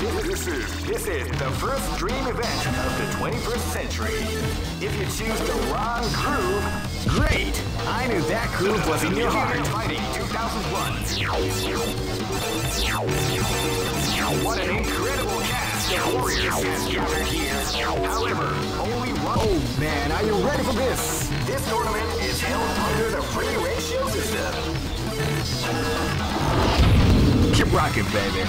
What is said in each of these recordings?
This is this is the first dream event of the 21st century. If you choose the wrong groove, great. I knew that groove was in your heart. Fighting 2001. What an incredible cast of warriors has gathered here. However, only one. Oh man, are you ready for this? This tournament is held under the free ratio system. Keep rocking, baby.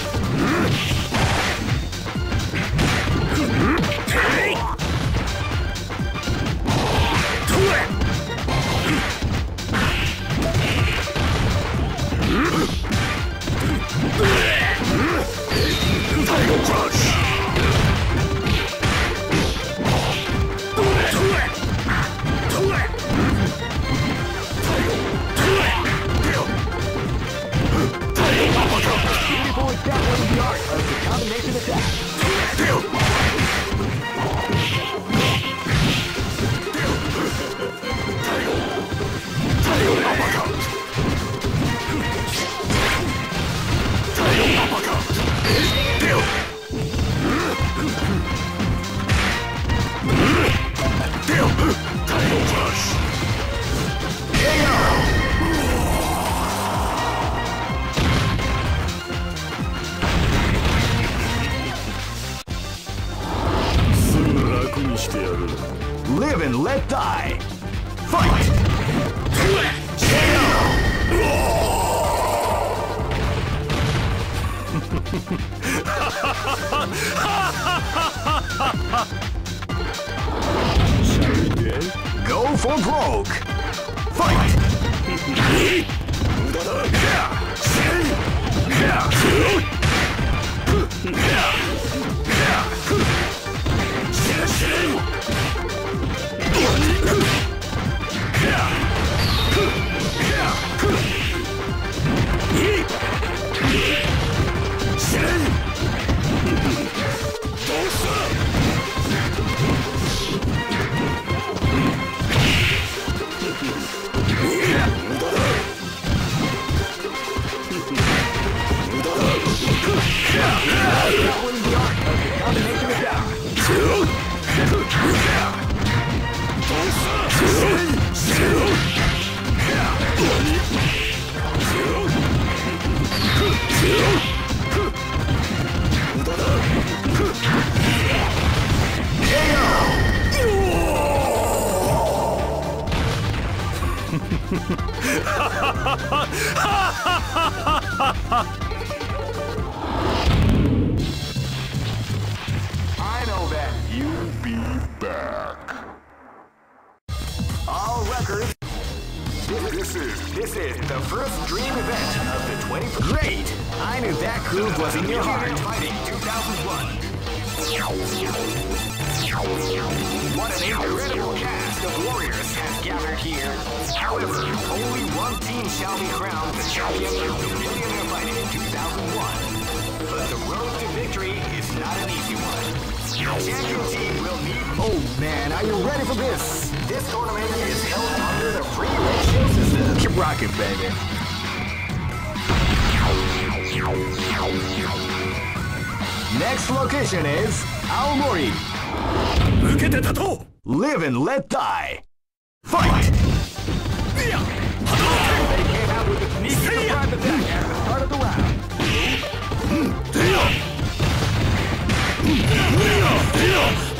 Combination attack. Let die. Fight! Go for broke. Fight! I Oh man, are you ready for this? This tournament is held under the free ratio system. Keep rocking, baby. Next location is Aomori. Live and let die. Fight. Targets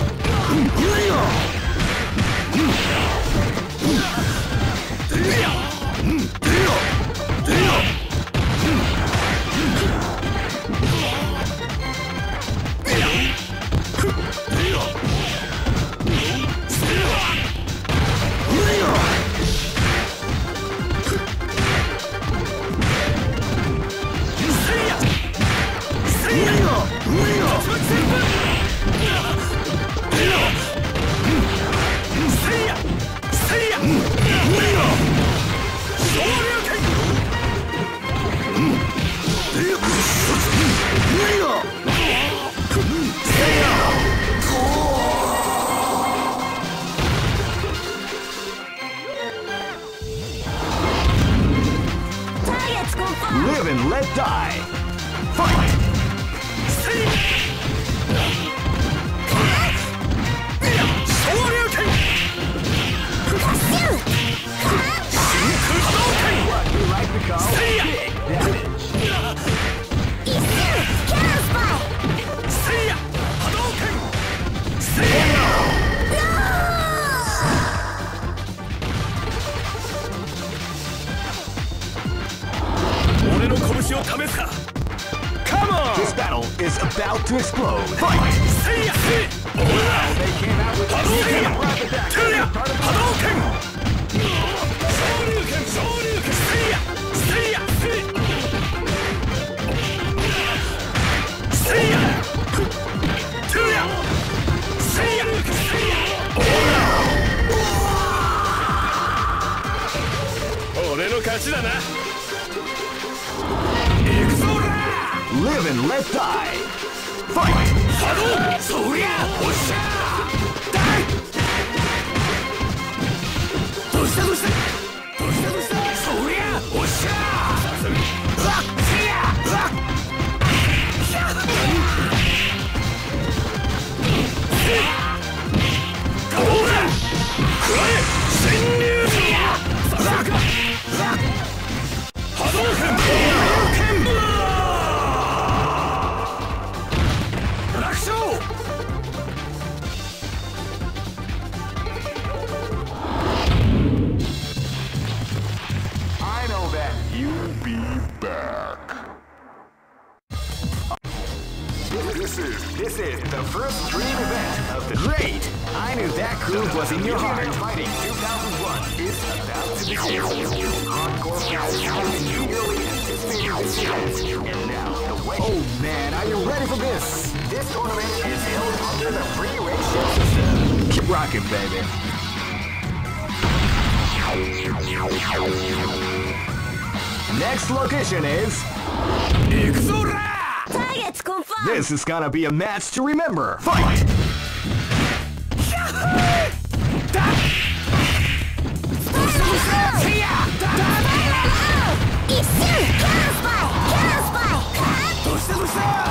You'll be back. This is this is the first dream event of the great. I knew that groove was in your heart. Fighting 2001 is about to begin. Hardcore fans have eagerly event, and now the wait. Oh man, are you ready for this? This tournament is held under the free ratio system. Keep rocking, baby. Next location is... Ixura! Targets confirmed! This is gonna be a match to remember. Fight! Yahoo!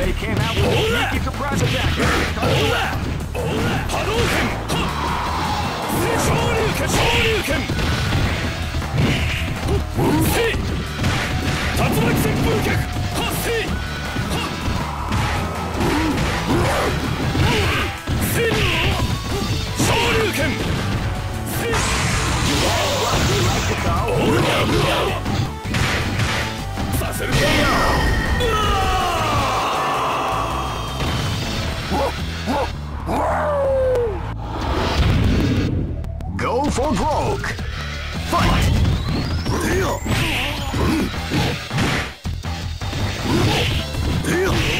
They came out with a sneaky surprise attack. Shoryuken! Road Rogue. Fight! Deal! Deal!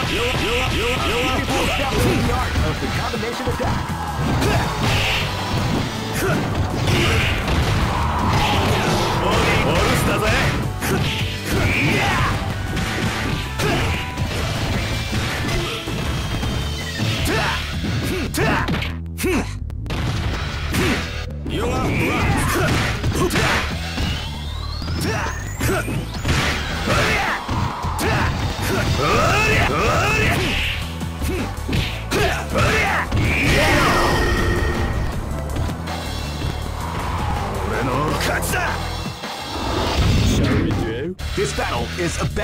The art of the combination attack. All-star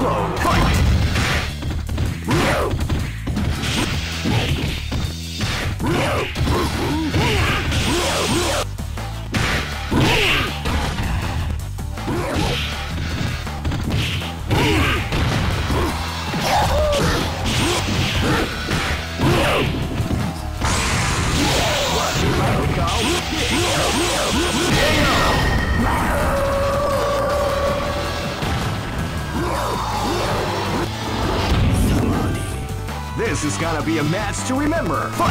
explode. armor.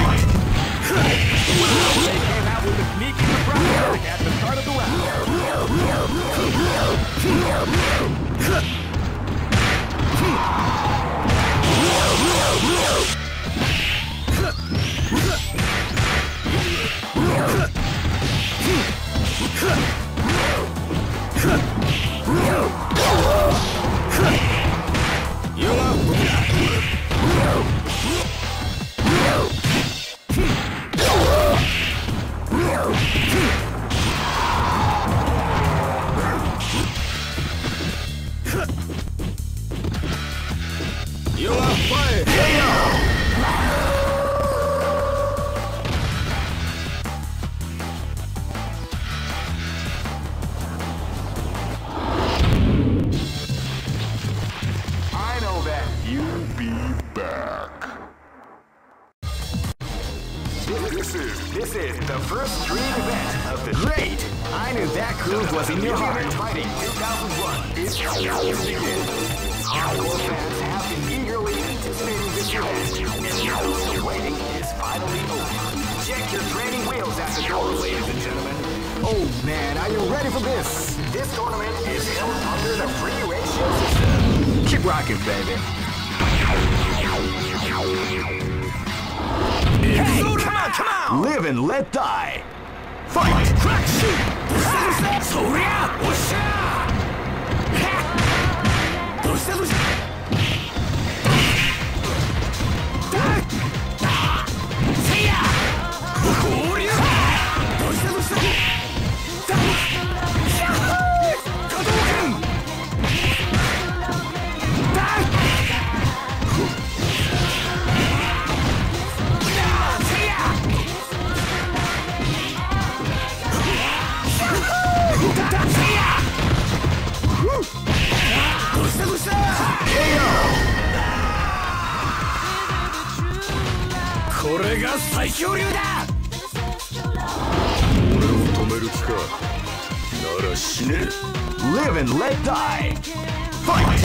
rocking, baby. Hey, come on, come on! Live and let die. Fight! Crack shoot! Soria! Osha! Dosa これが最強流だ俺を止める気か？なら死ね Live and let die! Fight!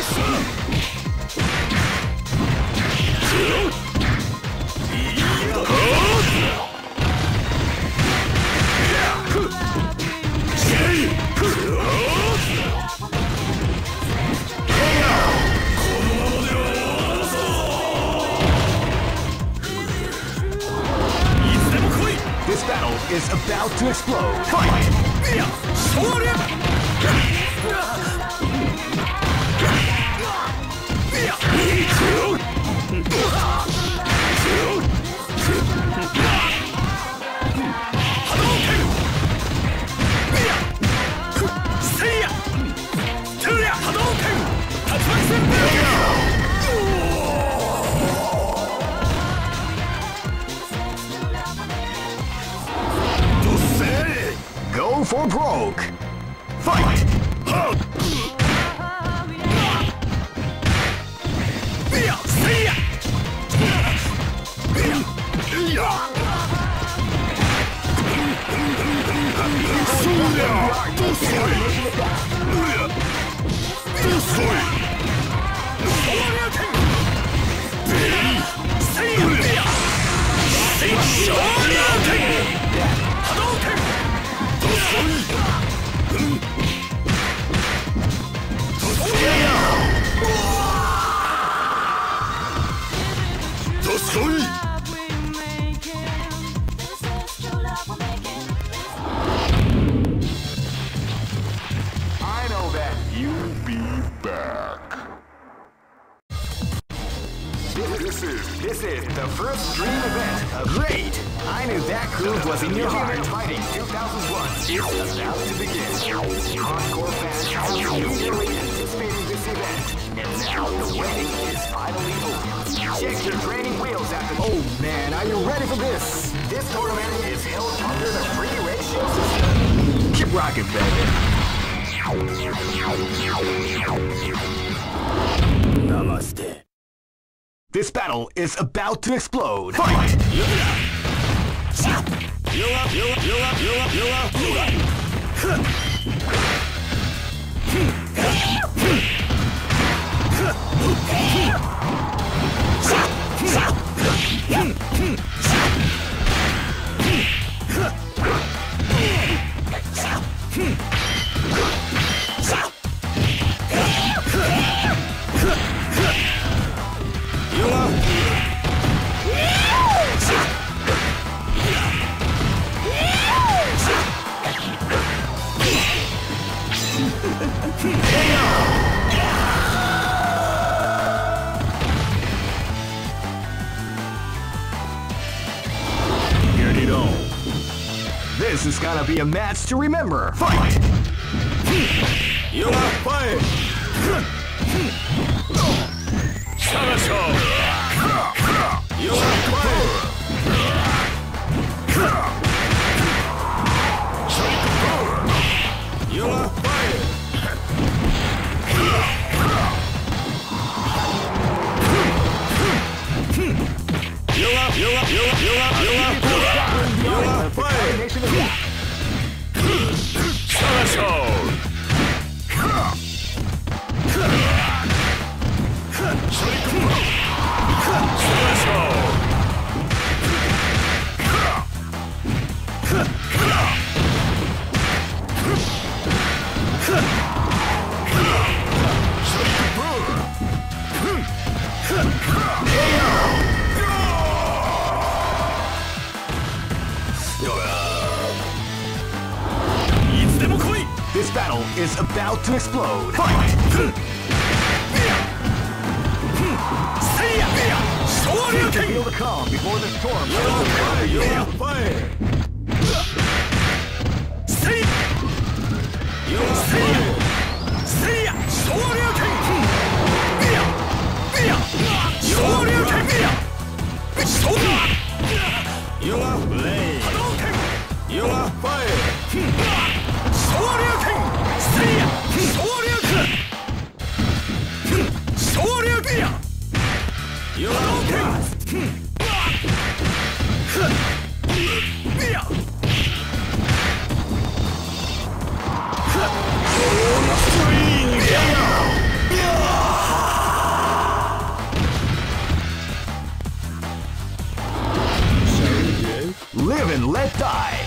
Listen! Oh man, are you ready for this? This tournament is held under the free ratio system. Keep rocking, baby. Namaste. This battle is about to explode. Fight! Fight. Hmm. This is gonna be a match to remember. Fight! Yuma, fight! Sagaso! You fight. Yuma, fight! Yuma, Yuma, Yuma, Yuma, Slash hole! is about to explode. Fight! Seek to feel the calm before the storm fire. See ya! See! See ya! You are blade! You are fire! die.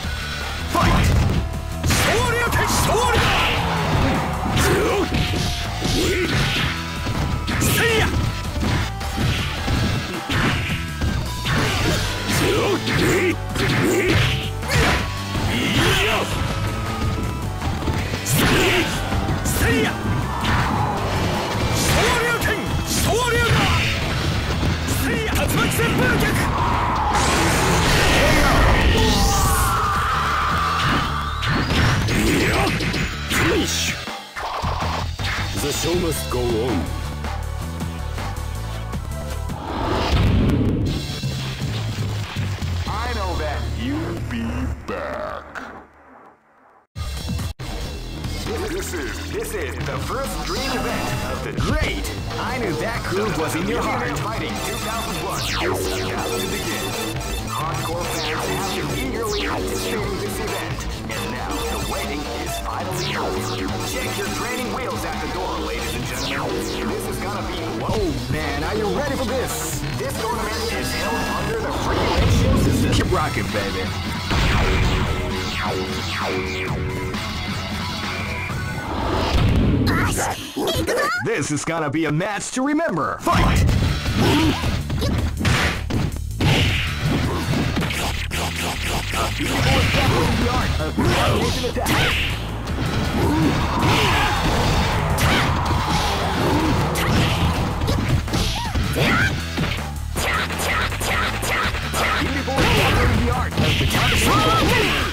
Oh man, are you ready for this? This tournament is under the. Keep rocking, baby. This is gonna be a match to remember. Fight! Give me boy, in the art of the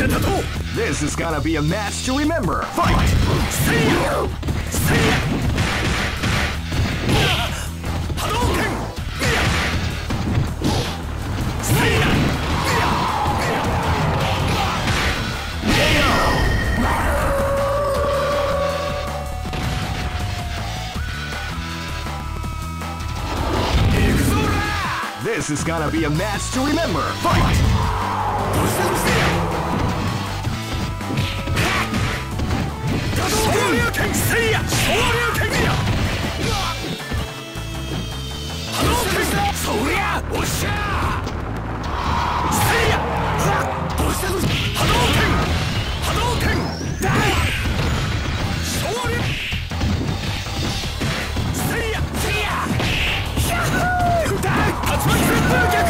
This is gonna be a match to remember. Fight! See you! See you! This is gonna be a match to remember. Fight! 勝ち負けする風